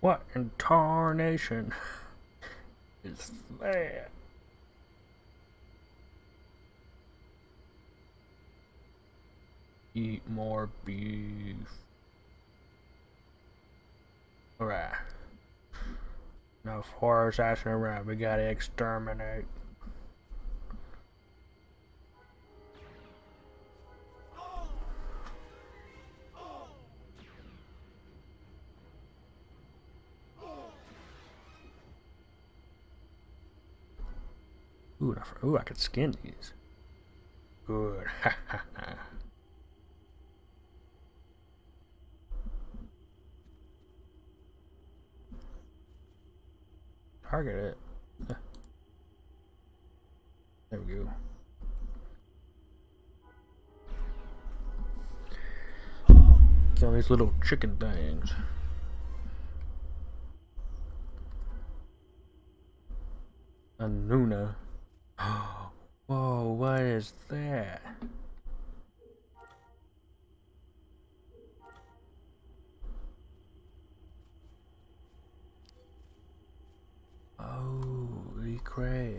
What in tarnation is that? Eat more beef. Alright. Now, No forest asking around, we gotta exterminate. Ooh, I, could skin these. Good. Target it. There we go. Kill these little chicken things. A. Is that? Holy crap.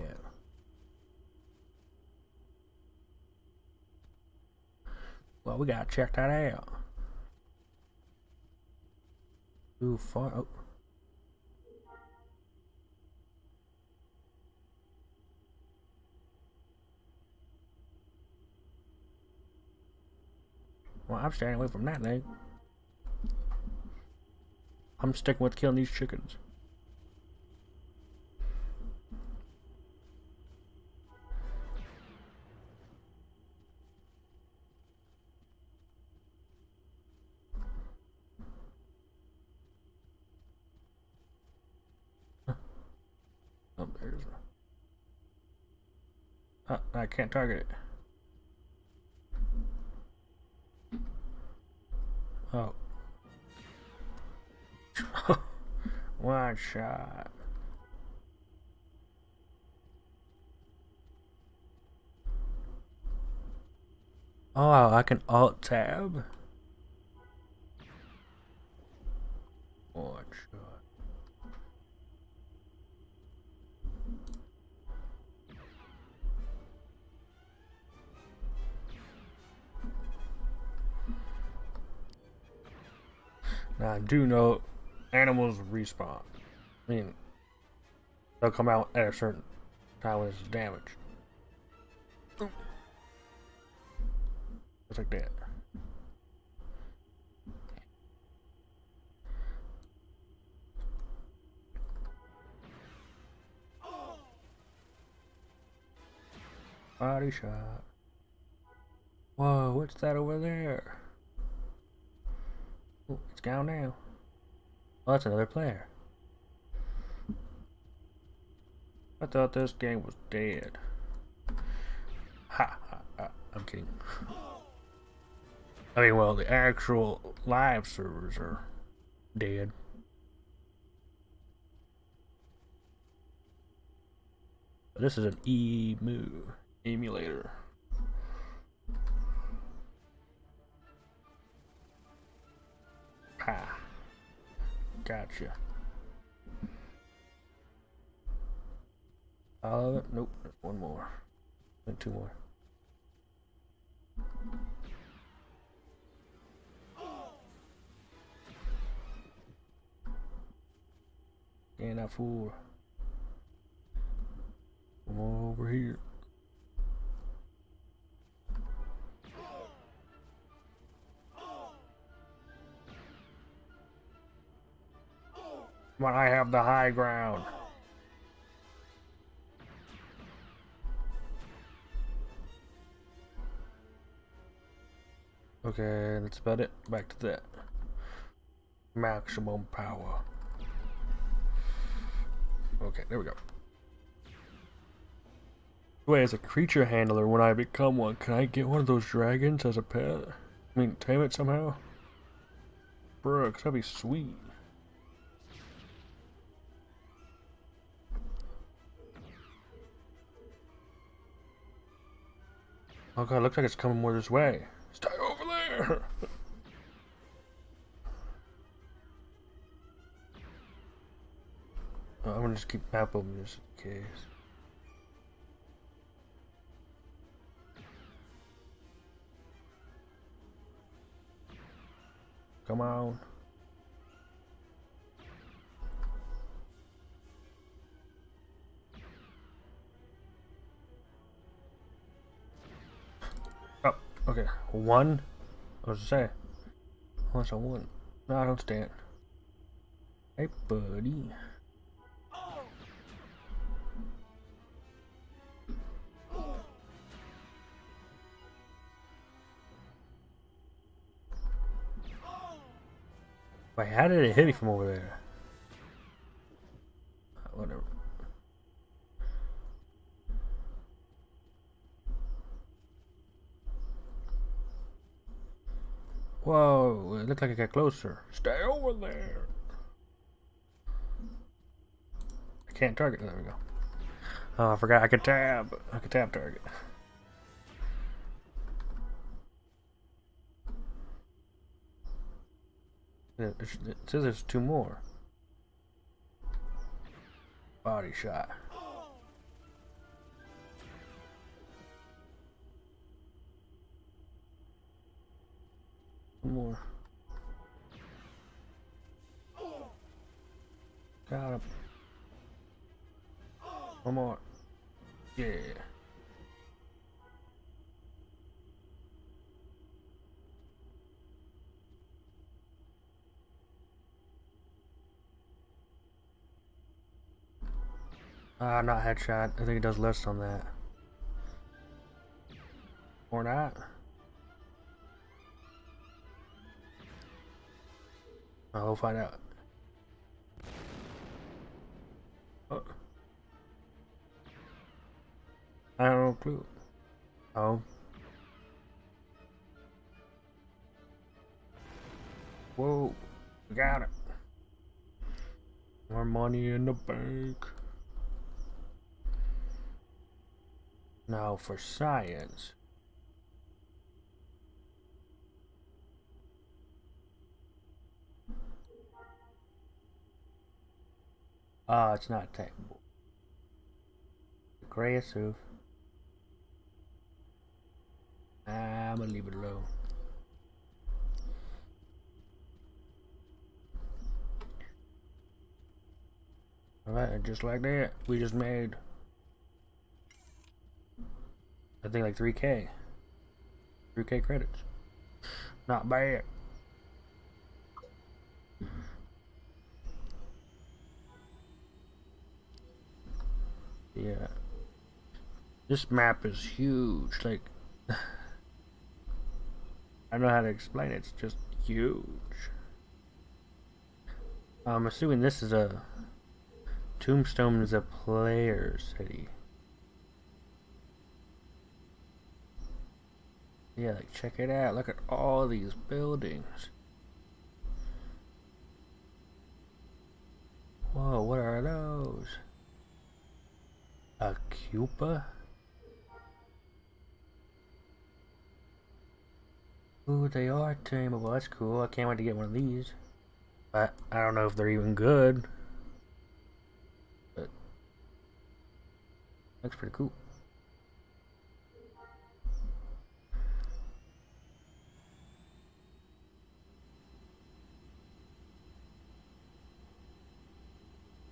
Well, we gotta check that out. Ooh, far. Oh. Well, I'm staying away from that thing. I'm sticking with killing these chickens. Oh, there's a... Uh, I can't target it. Oh. One shot. Oh, I can alt tab. I do know animals respawn. I mean, they'll come out at a certain time when it's damaged. Just like that. Body shot. Whoa, what's that over there? Ooh, it's gone now. Oh, that's another player. I thought this game was dead. Ha ha ha. I'm kidding. I mean, well, the actual live servers are dead. But this is an EMU emulator. Gotcha. It? Nope, one more. And two more. And that fool. Come on over here. But I have the high ground. Okay, that's about it. Back to that. Maximum power. Okay, there we go. Wait, as a creature handler, when I become one, can I get one of those dragons as a pet? I mean, tame it somehow? Bro, that'd be sweet. Oh god, looks like it's coming more this way. Stay over there! I'm gonna just keep map open just in case. Come on. Okay. One. I was to say. Once I one. No, I don't stand. Hey, buddy. Wait, how did it hit me from over there? Uh, whatever. Looked like it got closer. Stay over there. I can't target. There we go. Oh, I forgot I could tab. I could tab target. It says there's two more. Body shot. More. Got him. One more. Yeah. Uh, not headshot. I think it does less on that. Or not. I'll find out. I don't clue. Oh. Whoa. Got it. More money in the bank. Now for science. Ah, it's not technical. Aggressive. I'm gonna leave it alone. Alright, just like that, we just made I think like 3k. 3k credits. Not bad. Yeah. This map is huge. Like, I don't know how to explain it. It's just huge. I'm assuming this is a Tombstone is a player city. Yeah, like check it out. Look at all these buildings. Whoa, what are those? A Cupa? Ooh, they are tameable. That's cool. I can't wait to get one of these. But I don't know if they're even good. But looks pretty cool.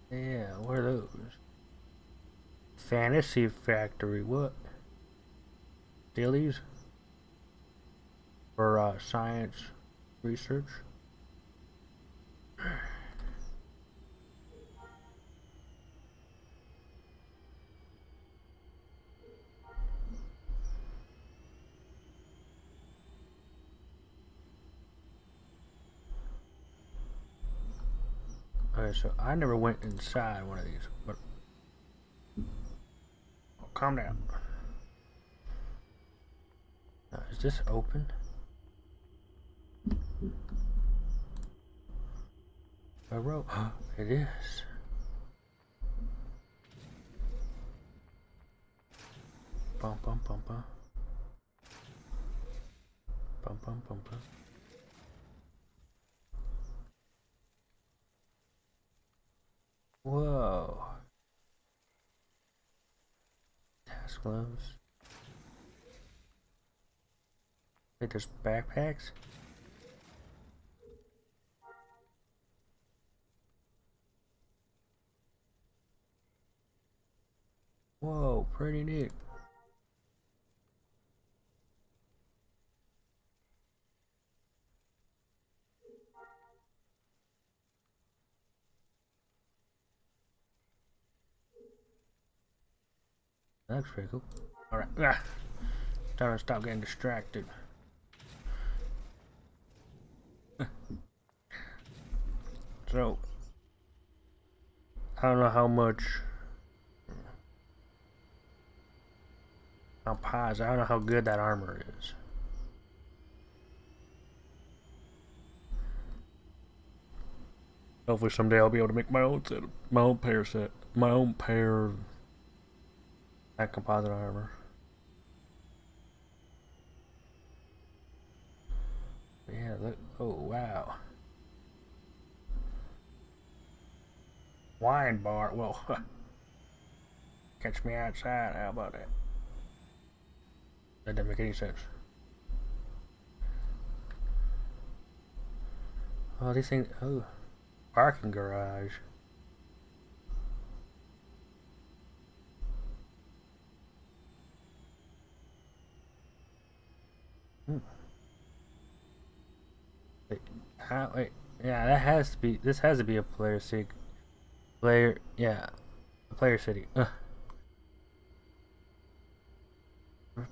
Yeah, what are those? Fantasy Factory, what? Dailies? For uh, science research? Okay, so I never went inside one of these, but calm down. Now, is this open? I wrote, it is. Bum bum bum bum. Bum bum bum bum. Whoa. Gloves. Wait, there's backpacks? Whoa, pretty neat. That's pretty cool. Alright. Ah. Time to stop getting distracted. so, I don't know how much. Pause. I don't know how good that armor is. Hopefully someday I'll be able to make my own set, my own pair set, my own pair that composite armor. Yeah, look. Oh, wow. Wine bar. Well, catch me outside. How about that? That doesn't make any sense. Oh, these things. Oh, parking garage. Hmm. Wait, how, wait, yeah, that has to be, this has to be a player city. Player, yeah, a player city. Ugh.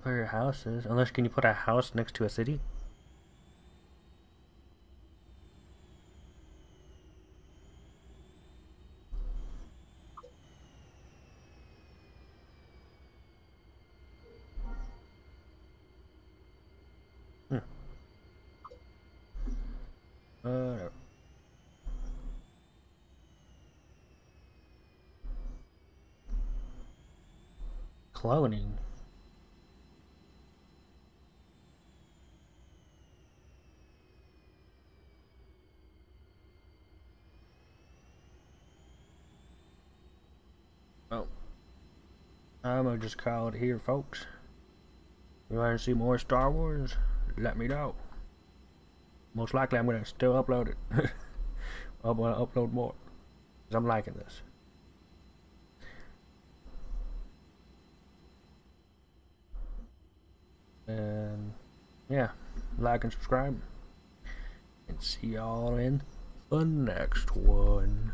Player houses? Unless, can you put a house next to a city? Uh, cloning. Oh, I'm gonna just call it here, folks. You want to see more Star Wars? Let me know most likely I'm to still upload it. I'm to upload more because I'm liking this. And yeah, like and subscribe. And see y'all in the next one.